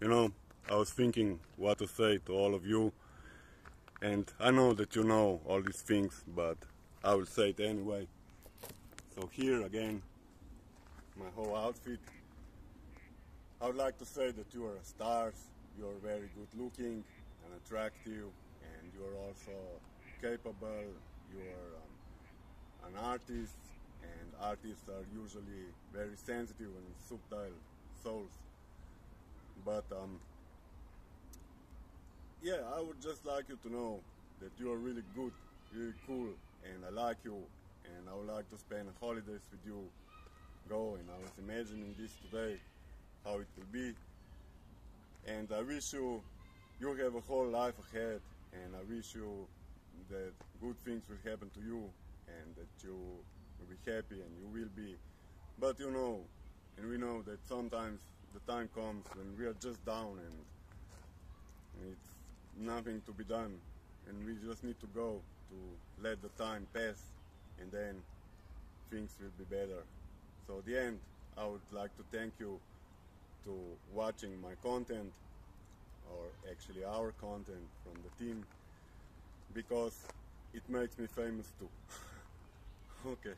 you know, I was thinking what to say to all of you, and I know that you know all these things, but I will say it anyway. So here again, my whole outfit. I would like to say that you are stars, you are very good looking and attractive, and you are also capable, you are um, an artist, and artists are usually very sensitive and subtle souls. But um, yeah, I would just like you to know that you are really good, really cool, and I like you, and I would like to spend holidays with you. Go, and I was imagining this today, how it will be, and I wish you you have a whole life ahead, and I wish you that good things will happen to you, and that you will be happy, and you will be. But you know, and we know that sometimes the time comes when we are just down and it's nothing to be done. And we just need to go to let the time pass and then things will be better. So at the end i would like to thank you to watching my content or actually our content from the team because it makes me famous too. Okay